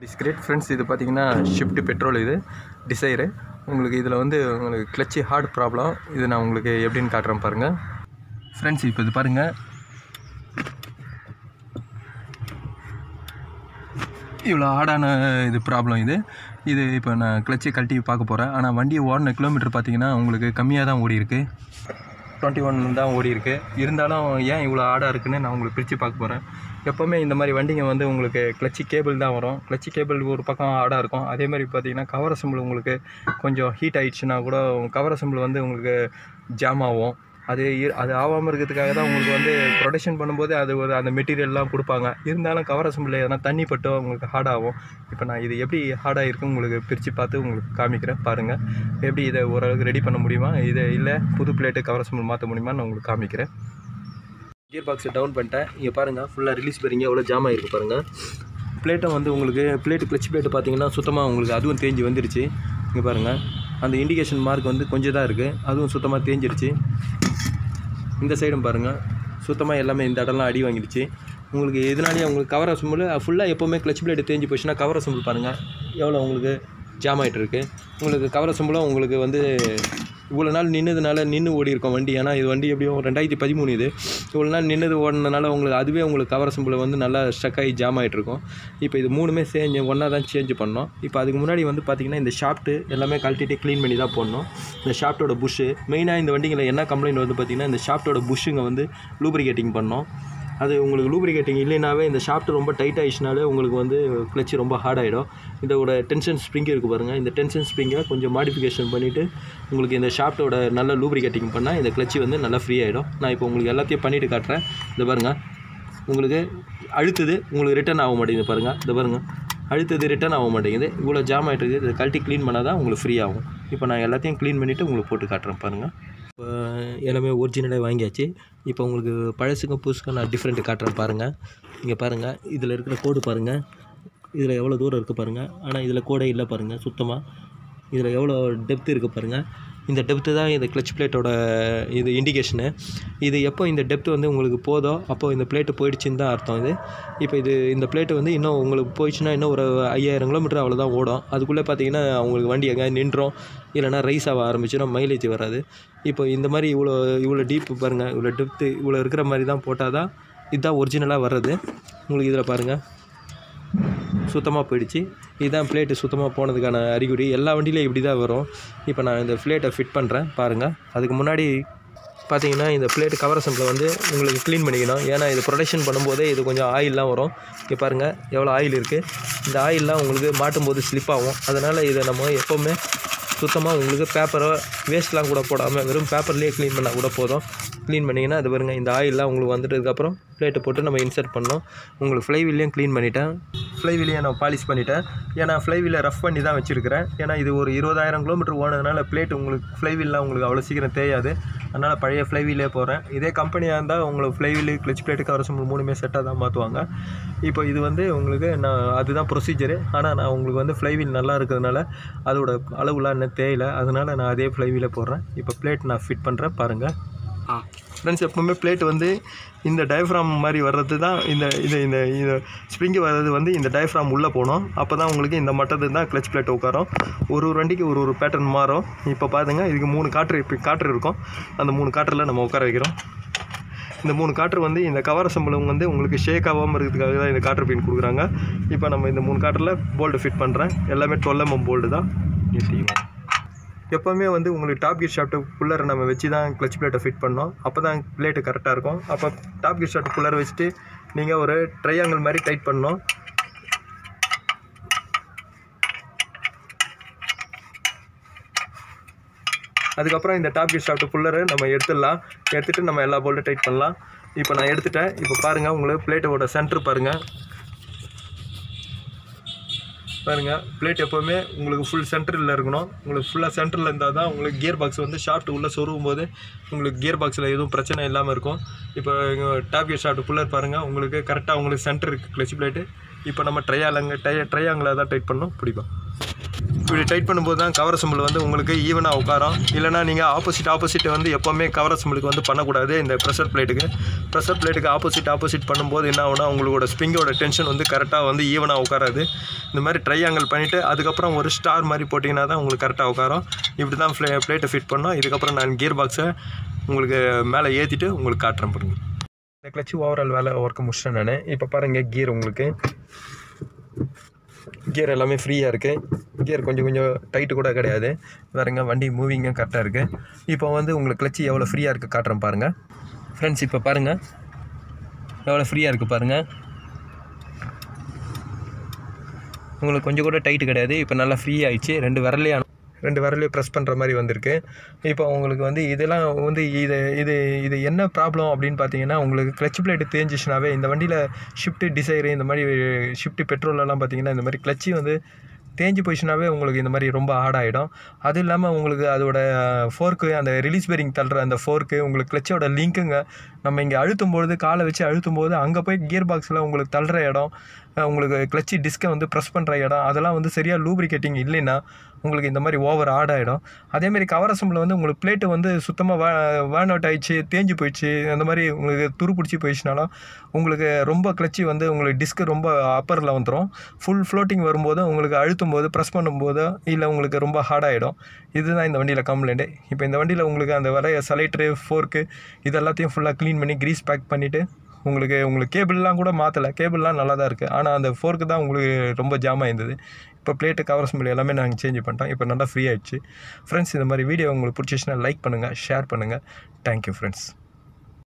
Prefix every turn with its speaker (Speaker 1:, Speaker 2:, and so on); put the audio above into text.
Speaker 1: டிஸ்கிரேட் friends இது பார்த்தீங்கன்னா shift petrol இது டிசைரு உங்களுக்கு இதில் வந்து உங்களுக்கு கிளச்சி ஹார்ட் ப்ராப்ளம் இது நான் உங்களுக்கு எப்படின்னு காட்டுறேன் பாருங்கள் ஃப்ரெண்ட்ஸ் இப்போ இது பாருங்கள் இவ்வளோ ஹார்டான இது ப்ராப்ளம் இது. இது இப்போ நான் கிளச்சை கழட்டி பார்க்க போகிறேன் ஆனால் வண்டி ஓடின கிலோமீட்டர் பார்த்தீங்கன்னா உங்களுக்கு கம்மியாக தான் ஓடி இருக்குது டுவெண்ட்டி ஒன் தான் ஓடி இருக்கு இருந்தாலும் ஏன் இவ்வளோ ஆடாக இருக்குன்னு நான் உங்களுக்கு பிரித்து பார்க்க போகிறேன் எப்போவுமே இந்த மாதிரி வண்டிங்க வந்து உங்களுக்கு கிளச்சி கேபிள் தான் வரும். கிளச்சி கேபிள் ஒரு பக்கம் ஆடாக இருக்கும். அதே மாதிரி பார்த்தீங்கன்னா கவர் அசம்பிள் உங்களுக்கு கொஞ்சம் ஹீட் ஆகிடுச்சுன்னா கூட கவர் அசம்பிள் வந்து உங்களுக்கு ஜாம் ஆகும். அது அது ஆகாமல் இருக்கிறதுக்காக தான் உங்களுக்கு வந்து ப்ரொடக்ஷன் பண்ணும்போது அது ஒரு அந்த மெட்டீரியல்லாம் கொடுப்பாங்க. இருந்தாலும் கவர் அசம்பிள் எதனா தண்ணி பட்டோ உங்களுக்கு ஹார்ட் ஆகும். இப்போ நான் இது எப்படி ஹார்டாக இருக்கும் உங்களுக்கு பிரித்து பார்த்து உங்களுக்கு காமிக்கிறேன் பாருங்கள் எப்படி இதை ஓரளவுக்கு ரெடி பண்ண முடியுமா? இதை இல்லை புது பிளேட்டு கவர் அசம்பிள் மாற்ற முடியுமா? நான் உங்களுக்கு காமிக்கிறேன். கியர் பாக்ஸை டவுன் பண்ணிட்டேன். இங்கே பாருங்கள் ஃபுல்லாக ரிலீஸ் பண்ணுறீங்க எவ்வளோ ஜாம் ஆகிருக்கு பாருங்கள் பிளேட்டை வந்து உங்களுக்கு பிளேட்டு கிளச் பிளேட்டு பார்த்தீங்கன்னா சுத்தமாக உங்களுக்கு அதுவும் தேஞ்சு வந்துருச்சு. இங்கே பாருங்கள் அந்த இண்டிகேஷன் மார்க் வந்து கொஞ்சம் தான் இருக்குது அதுவும் சுத்தமாக தேஞ்சிருச்சு. இந்த சைடும் பாருங்கள் சுத்தமாக எல்லாமே இந்த இடம்லாம் அடி வாங்கிடுச்சு. உங்களுக்கு எதனாலேயே உங்களுக்கு கவர் அசம்பிள் ஃபுல்லாக எப்போவுமே கிளச் பிளேட் தேஞ்சு போச்சுன்னா கவர் அசம்பிள் பாருங்கள் எவ்வளோ உங்களுக்கு ஜாம் ஆகிட்டுருக்கு உங்களுக்கு கவர் அசம்பிளும் உங்களுக்கு வந்து இவ்வளோ நாள் நின்னதுனால நின்று ஓடி இருக்கும் வண்டி. ஏன்னா இது வண்டி எப்படியும் ரெண்டாயிரத்தி பதிமூணு இது. இவ்வளோ நாள் நின்னது ஓடினதுனால உங்களுக்கு அதுவே உங்களுக்கு கவர் அசம்பிள் வந்து நல்லா ஸ்டக் ஆகி ஜாம் ஆகிட்டு இருக்கும். இப்போ இது மூணுமே சேஞ்ச் ஒன்றா தான் சேஞ்ச் பண்ணோம். இப்போ அதுக்கு முன்னாடி வந்து பார்த்திங்கன்னா இந்த ஷாஃப்ட்டு எல்லாமே கழட்டிட்டு க்ளீன் பண்ணி தான் போடணும். இந்த ஷாஃப்ட்டோட புஷ்ஷு மெயினாக இந்த வண்டிகளில் என்ன கம்ப்ளைண்ட் வந்து பார்த்திங்கன்னா இந்த ஷாஃப்ட்டோட புஷ்ஷுங்க வந்து லூப்ரிகேட்டிங் பண்ணோம். அது உங்களுக்கு லூப்ரிகேட்டிங் இல்லைனாவே இந்த ஷாஃப்ட் ரொம்ப டைட் ஆயிடுச்சுனாலே உங்களுக்கு வந்து கிளச் ரொம்ப ஹார்ட் ஆகிடும் இதோட டென்ஷன் ஸ்ப்ரிங் இருக்குது பாருங்கள் இந்த டென்ஷன் ஸ்ப்ரிங்கை கொஞ்சம் மாடிஃபிகேஷன் பண்ணிவிட்டு உங்களுக்கு இந்த ஷாஃப்ட்டோட நல்ல லூப்ரிகேட்டிங் பண்ணால் இந்த கிளச்சு வந்து நல்லா ஃப்ரீ ஆகிடும் நான் இப்போ உங்களுக்கு எல்லாத்தையும் பண்ணிவிட்டு காட்டுறேன். இந்த பாருங்கள் உங்களுக்கு அழுத்துது உங்களுக்கு ரிட்டர்ன் ஆக மாட்டேங்குது பாருங்கள் இந்த பாருங்கள் அழுத்தது ரிட்டர்ன் ஆக மாட்டேங்குது. இவ்வளோ ஜாம் ஆகிட்டு இருக்குது. இதை கழட்டி க்ளீன் பண்ணால் தான் உங்களுக்கு ஃப்ரீ ஆகும். இப்போ நான் எல்லாத்தையும் க்ளீன் பண்ணிவிட்டு உங்களுக்கு போட்டு காட்டுறேன் பாருங்கள் இப்போ எல்லாமே ஒரிஜினலாக வாங்கியாச்சு. இப்போ உங்களுக்கு பழசுக்கும் புதுசுக்கும் நான் டிஃப்ரெண்ட்டு காட்டுறேன் பாருங்கள் இங்கே பாருங்கள் இதில் இருக்கிற கோடு பாருங்கள் இதில் எவ்வளோ தூரம் இருக்குது பாருங்கள் ஆனால் இதில் கோடே இல்லை பாருங்கள் சுத்தமாக இதில் எவ்வளோ டெப்த் இருக்குது பாருங்கள் இந்த டெப்த்து தான் இந்த கிளச் பிளேட்டோட இது இண்டிகேஷனு இது எப்போ இந்த டெப்த் வந்து உங்களுக்கு போதோ அப்போ இந்த பிளேட்டு போயிடுச்சுன்னு தான் அர்த்தம் இது. இப்போ இது இந்த பிளேட்டு வந்து இன்னும் உங்களுக்கு போயிடுச்சுன்னா இன்னும் ஒரு ஐயாயிரம் கிலோமீட்டர் அவ்வளோதான் ஓடும். அதுக்குள்ளே பார்த்தீங்கன்னா அவங்களுக்கு வண்டி எங்கே நின்றோம் இல்லைன்னா ரைஸ் ஆக ஆரம்பிச்சிடும் மைலேஜ் வராது. இப்போ இந்த மாதிரி இவ்வளோ இவ்வளோ டீப்பு பாருங்கள் இவ்வளோ டெப்த்து இவ்வளோ இருக்கிற மாதிரி தான் போட்டால் தான் இதுதான் ஒரிஜினலாக வர்றது. உங்களுக்கு இதில் பாருங்கள் சுத்தமாக போயிடுச்சு. இதுதான் பிளேட்டு சுத்தமாக போனதுக்கான அறிகுறி. எல்லா வண்டியிலையும் இப்படி தான் வரும். இப்போ நான் இந்த பிளேட்டை ஃபிட் பண்ணுறேன் பாருங்கள் அதுக்கு முன்னாடி பார்த்தீங்கன்னா இந்த பிளேட் கவர் அசம்பில் வந்து உங்களுக்கு க்ளீன் பண்ணிக்கணும். ஏன்னா இது ப்ரொடக்ஷன் பண்ணும்போதே இது கொஞ்சம் ஆயிலெலாம் வரும். இங்கே பாருங்கள் எவ்வளோ ஆயில் இருக்குது இந்த ஆயிலெலாம் உங்களுக்கு மாட்டும் போது ஸ்லிப் ஆகும். அதனால் இதை நம்ம எப்போவுமே சுத்தமாக உங்களுக்கு பேப்பரை வேஸ்ட்லாம் கூட போடாமல் வெறும் பேப்பர்லேயே க்ளீன் பண்ணால் கூட போதும். க்ளீன் பண்ணிங்கன்னா அது பாருங்கள் இந்த ஆயிலெலாம் உங்களுக்கு வந்துட்டதுக்கப்புறம் பிளேட்டை போட்டு நம்ம இன்சர்ட் பண்ணோம் உங்களுக்கு ஃப்ளைவில்லையும் க்ளீன் பண்ணிட்டேன். ஃப்ளைவீலையும் நான் பாலிஷ் பண்ணிட்டேன். ஏன்னா ஃப்ளைவீலை ரஃப் பண்ணி தான் வச்சுருக்கிறேன். ஏன்னா இது ஒரு இருபதாயிரம் கிலோமீட்டர் ஓனதுனால பிளேட் உங்களுக்கு ஃப்ளைவில்லாம் உங்களுக்கு அவ்வளோ சீக்கிரம் தேயாது. அதனால் பழைய ஃப்ளைவீலே போகிறேன் இதே கம்பெனியாக இருந்தால் உங்களுக்கு ஃப்ளைவீலு கிளச் பிளேட்டு கவர் சம்பளம் மூணுமே செட்டாக தான் மாற்றுவாங்க இப்போ இது வந்து உங்களுக்கு நான் அதுதான் ப்ரொசீஜரு ஆனால் நான் உங்களுக்கு வந்து ஃப்ளைவீல் நல்லா இருக்கிறதுனால அதோட அளவுலாம் இன்னும் தேயலை. அதனால் நான் அதே ஃப்ளைவீலே போடுறேன். இப்போ பிளேட் நான் ஃபிட் பண்ணுறேன் பாருங்கள் ஃப்ரெண்ட்ஸ் எப்போவுமே பிளேட் வந்து இந்த டயஃப்ராம் மாதிரி வர்றது தான் இந்த இது இந்த இந்த ஸ்ப்ரிங்கு வர்றது வந்து இந்த டயஃப்ராம் உள்ளே போகணும். அப்போ தான் உங்களுக்கு இந்த மட்டது தான் கிளச் பிளேட் உட்காரும். ஒரு ஒரு வண்டிக்கு ஒரு ஒரு பேட்டர்ன் மாறும். இப்போ பாருங்க இதுக்கு மூணு காற்று இப்போ காற்று இருக்கும். அந்த மூணு காற்றில் நம்ம உட்கார வைக்கிறோம். இந்த மூணு காற்று வந்து இந்த கவர் சம்பளம் வந்து உங்களுக்கு ஷேக் ஆகாமல் இருக்கிறதுக்காக தான் இந்த காற்று பின் கொடுக்குறாங்க. இப்போ நம்ம இந்த மூணு காற்றில் போல்டு ஃபிட் பண்ணுறேன் எல்லாமே டுவெல் எம்எம் போல்டு தான். நிறுத்திக்குவோம் எப்போவுமே வந்து உங்களுக்கு டாப் கியர் ஷாஃப்ட்டுக்குள்ளார நம்ம வச்சு தான் கிளச் பிளேட்டை ஃபிட் பண்ணோம். அப்போ தான் பிளேட்டு கரெக்டாக இருக்கும். அப்போ டாப் கியர் ஷாஃப்ட்டுக்குள்ளார வச்சுட்டு நீங்கள் ஒரு ட்ரையாங்கிள் மாதிரி டைட் பண்ணணும். அதுக்கப்புறம் இந்த டாப் கியர் ஷாஃப்ட்டுக்குள்ளார நம்ம எடுத்துடலாம். எடுத்துகிட்டு நம்ம எல்லா போல்ட்டும் டைட் பண்ணலாம். இப்போ நான் எடுத்துட்டேன். இப்போ பாருங்கள் உங்களுக்கு பிளேட்டோட சென்டர் பாருங்கள் பாருங்கள் பிளேட் எப்போவுமே உங்களுக்கு ஃபுல் சென்டரில் இருக்கணும். உங்களுக்கு ஃபுல்லாக சென்டரில் இருந்தால் தான் உங்களுக்கு கியர் பாக்ஸ் வந்து ஷாஃப்ட் உள்ளே சொருகும் போது உங்களுக்கு கியர் பாக்ஸில் எதுவும் பிரச்சனை இல்லாமல் இருக்கும். இப்போ டாப் கியர் ஷாஃப்ட் ஃபுல்லாக பாருங்கள் உங்களுக்கு கரெக்டாக உங்களுக்கு சென்டர் இருக்குது கிளச் பிளேட்டு இப்போ நம்ம ட்ரையாலங்க ட்ரை ட்ரையாங்கில் தான் டைட் பண்ணோம் பிடிப்போம் இப்படி டைட் பண்ணும்போது தான் கவர் அசம்பிள் வந்து உங்களுக்கு ஈவனாக உட்காரும். இல்லைனா நீங்கள் ஆப்போசிட் ஆப்போசிட் வந்து எப்போவுமே கவர் அசம்பிளுக்கு வந்து பண்ணக்கூடாது இந்த ப்ரெஷர் பிளேட்டுக்கு ப்ரெஷர் பிளேட்டுக்கு ஆப்போசிட் ஆப்போசிட் பண்ணும்போது என்ன ஆகுனா உங்களோட ஸ்ப்ரிங்கோட டென்ஷன் வந்து கரெக்டாக வந்து ஈவனாக உட்காராது. இந்த மாதிரி ட்ரையாங்கிள் பண்ணிவிட்டு அதுக்கப்புறம் ஒரு ஸ்டார் மாதிரி போட்டிங்கன்னா தான் உங்களுக்கு கரெக்டாக உட்காரும். இப்படி தான் ஃப்ளே ப்ளேட்டை ஃபிட் பண்ணோம். இதுக்கப்புறம் நான் கியர் பாக்ஸை உங்களுக்கு மேலே ஏற்றிட்டு உங்களுக்கு காட்டுறேன் பாருங்க. இந்த கிளச்சு ஓவரால் வேலை ஒர்க்கை முடிச்சிட்டேன் நான். இப்போ பாருங்கள் கியர் உங்களுக்கு. கியர் எல்லாமே ஃப்ரீயாக இருக்குது கியர் கொஞ்சம் கொஞ்சம் டைட்டு கூட கிடையாது. வேறுங்க வண்டி மூவிங்கும் கரெக்டாக இருக்குது இப்போ வந்து உங்களுக்கு கிளச்சி எவ்வளோ ஃப்ரீயாக இருக்குது காட்டுறேன் பாருங்கள் ஃப்ரெண்ட்ஸ் இப்போ பாருங்கள் எவ்வளோ ஃப்ரீயாக இருக்குது பாருங்கள் உங்களுக்கு கொஞ்சம் கூட டைட்டு கிடையாது. இப்போ நல்லா ஃப்ரீ ஆயிடுச்சு. ரெண்டு விரலையும் ரெண்டு விரலையும் ப்ரெஸ் பண்ணுற மாதிரி வந்திருக்கு. இப்போ உங்களுக்கு வந்து இதெல்லாம் வந்து இது இது இது என்ன ப்ராப்ளம் அப்படின்னு பார்த்தீங்கன்னா உங்களுக்கு கிளச் பிளேட்டு தேஞ்சிச்சுனாவே இந்த வண்டியில் ஷிஃப்ட்டு டிசைரு இந்த மாதிரி ஷிஃப்ட்டு பெட்ரோலெல்லாம் பார்த்தீங்கன்னா இந்த மாதிரி கிளச்சி வந்து தேஞ்சு போயிடுச்சுனாவே உங்களுக்கு இந்த மாதிரி ரொம்ப ஹார்ட் ஆகிடும் அது இல்லாமல் உங்களுக்கு அதோட ஃபோர்க்கு அந்த ரிலீஸ் பேரிங் தள்ளுற அந்த ஃபோர்க்கு உங்களுக்கு கிளச்சோட லிங்க்குங்க நம்ம இங்கே அழுத்தும் பொழுது காலை வச்சு அழுத்தும் போது அங்கே போய் கியர் பாக்ஸில் உங்களுக்கு தள்ளுற இடம் உங்களுக்கு கிளச்சி டிஸ்கை வந்து ப்ரெஸ் பண்ணுற இடம் அதெல்லாம் வந்து சரியாக லூப்ரிகேட்டிங் இல்லைன்னா உங்களுக்கு இந்த மாதிரி ஓவர் ஆட் ஆகிடும் அதேமாதிரி கவர் அசம்பிள் வந்து உங்களுக்கு பிளேட்டு வந்து சுத்தமாக வே வேன் அவுட் ஆயிடுச்சு தேஞ்சு போயிடுச்சு அந்த மாதிரி உங்களுக்கு துரு பிடிச்சி போயிடுச்சுனாலும் உங்களுக்கு ரொம்ப கிளச்சி வந்து உங்களுக்கு டிஸ்க்கு ரொம்ப அப்பரில் வந்துடும் ஃபுல் ஃப்ளோட்டிங் வரும்போது உங்களுக்கு அழுத்தும் போது ப்ரெஸ் பண்ணும்போது இல்லை உங்களுக்கு ரொம்ப ஹார்டாகிடும் இதுதான் இந்த வண்டியில் கம்ப்ளைண்ட்டு இப்போ இந்த வண்டியில் உங்களுக்கு அந்த வர சலைட்ரு ஃபோர்க்கு இது எல்லாத்தையும் ஃபுல்லாக க்ளீன் பண்ணி க்ரீஸ் பேக் பண்ணிவிட்டு உங்களுக்கு உங்களுக்கு கேபிள்லாம் கூட மாற்றலை கேபிள்லாம் நல்லா தான் இருக்குது ஆனால் அந்த ஃபோர்க்கு தான் உங்களுக்கு ரொம்ப ஜாம் ஆயிருந்தது. இப்போ பிளேட்டு கவர் அசம்பிள் எல்லாமே நாங்கள் சேஞ்ச் பண்ணிட்டோம். இப்போ நல்லா ஃப்ரீ ஆயிடுச்சு. ஃப்ரெண்ட்ஸ் இந்த மாதிரி வீடியோ உங்களுக்கு பிடிச்சிச்சுன்னா லைக் பண்ணுங்கள் ஷேர் பண்ணுங்கள் தேங்க்யூ ஃப்ரெண்ட்ஸ்